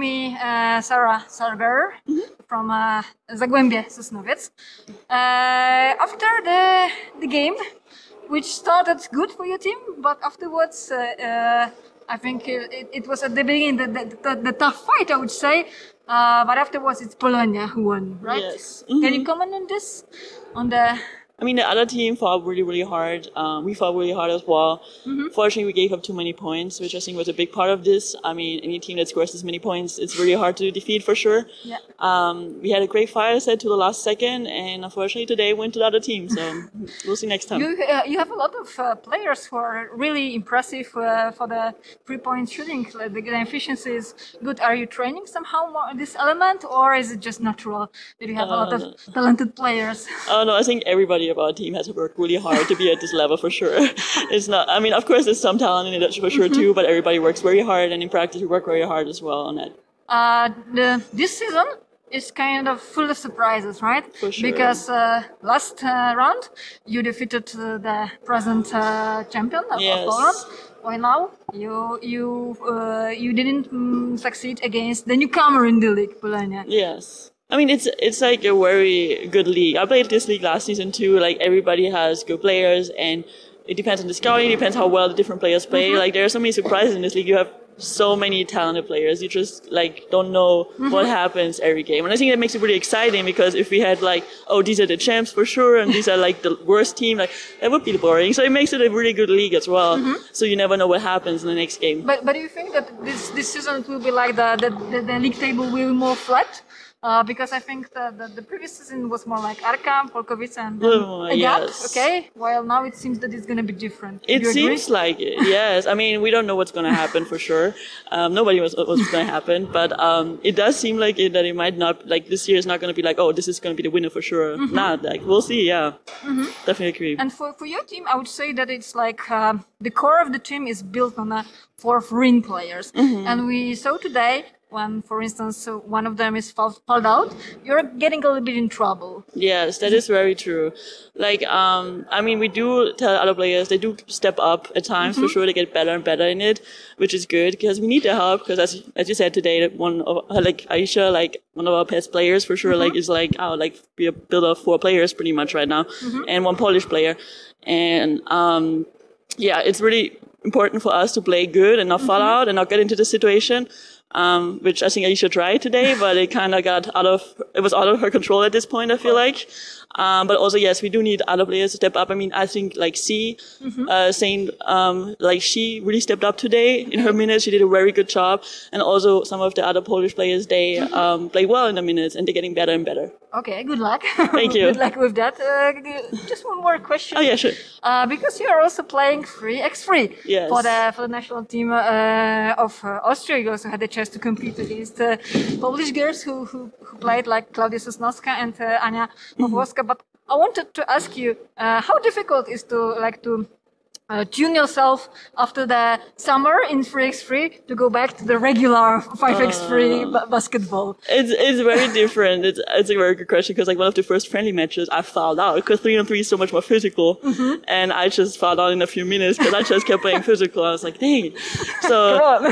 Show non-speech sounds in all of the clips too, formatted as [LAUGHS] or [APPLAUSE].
me uh, Sarah Sagerer from uh, Zagłębie Sosnowiec. Uh, after the the game, which started good for your team, but afterwards, uh, uh, I think it, it was at the beginning the, the, the, the tough fight, I would say. Uh, but afterwards, it's Polonia who won, right? Yes. Can you comment on this? On the I mean, the other team fought really, really hard. Um, we fought really hard as well. Mm-hmm. Fortunately, we gave up too many points, which I think was a big part of this. I mean, any team that scores this many points, it's really hard to defeat for sure. Yeah. Um, we had a great fire set to the last second, and unfortunately today went to the other team. So [LAUGHS] we'll see next time. You, uh, you have a lot of uh, players who are really impressive uh, for the three-point shooting. Like the, efficiency is good. Are you training somehow more this element, or is it just natural that you have a lot of Uh, talented players? Oh no, I think everybody of our team has to work really hard to be at this level for sure. [LAUGHS] It's not. I mean, of course, there's some talent in it for sure Mm-hmm. too, but everybody works very hard, and in practice, we work very hard as well on that. Uh, the, this season is kind of full of surprises, right? For sure. Because uh, last uh, round you defeated uh, the present uh, champion of, Yes. Poland. While now you you uh, you didn't mm, succeed against the newcomer in the league, Polonia. Yes. I mean, it's it's like a very good league. I played this league last season too. Like everybody has good players, and it depends on the scouting. It depends how well the different players play. Like there are so many surprises in this league. You have so many talented players. You just like don't know what mm-hmm. happens every game, and I think that makes it really exciting. Because if we had like, oh, these are the champs for sure, and these are like the worst team, like that would be boring. So it makes it a really good league as well. Mm-hmm. So you never know what happens in the next game. But but do you think that this this season it will be like the the, the, the league table will be more flat? Uh, because I think the, the, the previous season was more like Arka, Polkowice, and then Oh, gap, yes. okay? While now it seems that it's going to be different. It Do you agree? seems like it, [LAUGHS] yes. I mean, we don't know what's going to happen for sure. Um, nobody knows what's going to happen, but um, it does seem like it, that it might not, like this year is not going to be like, oh, this is going to be the winner for sure. Not like, we'll see, yeah. Definitely agree. And for, for your team, I would say that it's like um, the core of the team is built on a fourth ring players. Mm-hmm. And we saw today when, for instance, one of them is fall, fall out, you're getting a little bit in trouble. Yes, that is very true. Like, um, I mean, we do tell other players they do step up at times for sure. They get better and better in it, which is good because we need the help. Because as as you said today, one of like Aisha, like one of our best players for sure, like is like oh, like we are built of four players pretty much right now, and one Polish player, and um, yeah, it's really important for us to play good and not fall out and not get into the situation. Um, which I think Aisha tried today, but it kind of got out of, it was out of her control at this point, I feel like. Um, but also, yes, we do need other players to step up. I mean, I think like C, uh, saying, um, like she really stepped up today in her minutes. She did a very good job. And also some of the other Polish players, they, um, play well in the minutes and they're getting better and better. Okay, good luck. Thank [LAUGHS] you. good luck with that. Uh, just one more question. Oh yeah, sure. Uh, because you are also playing free x free Yes. for the for the national team uh, of uh, Austria. You also had the chance to compete against uh, Polish girls who, who, who played like Klaudia Sosnowska and uh, Ania Pawłowska. But I wanted to ask you uh, how difficult is to like to uh, tune yourself after the summer in 3x3 to go back to the regular 5x3 ba- basketball. It's it's very different. It's it's a very good question because like one of the first friendly matches, I fouled out because three on three is so much more physical, Mm-hmm. and I just fouled out in a few minutes because I just kept playing physical. I was like, dang. So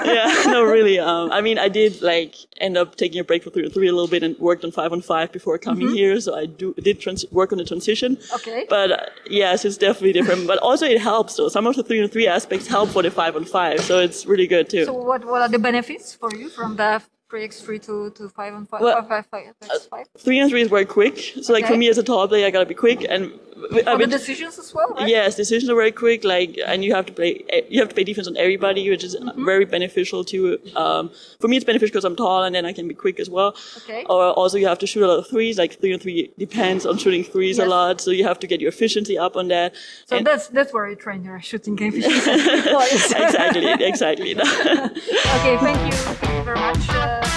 [LAUGHS] yeah, [LAUGHS] no, really. Um, I mean, I did like end up taking a break for three on three a little bit and worked on five on five before coming here. So I do did trans- work on the transition. Mm-hmm. Okay. But uh, yes, it's definitely different. but also it helps though. Some of the three on three aspects help for the five on five, so it's really good too. So what, what are the benefits for you from the 3x3 to, to 5 on 5? Well, 5, 5, 5, 5? three and three is very quick. So like for me as a tall player, I gotta be quick and. I For the decisions as well, right? Yes, decisions are very quick. Like, and you have to play. You have to play defense on everybody, which is Mm-hmm. very beneficial to. Um, for me, it's beneficial because I'm tall and then I can be quick as well. Okay. Or also, you have to shoot a lot of threes. Like three and three depends on shooting threes a lot, so you have to get your efficiency up on that. So And- that's that's where you train your shooting efficiency. [LAUGHS] Yes. [LAUGHS] exactly, exactly. [LAUGHS] okay, thank you. Very much.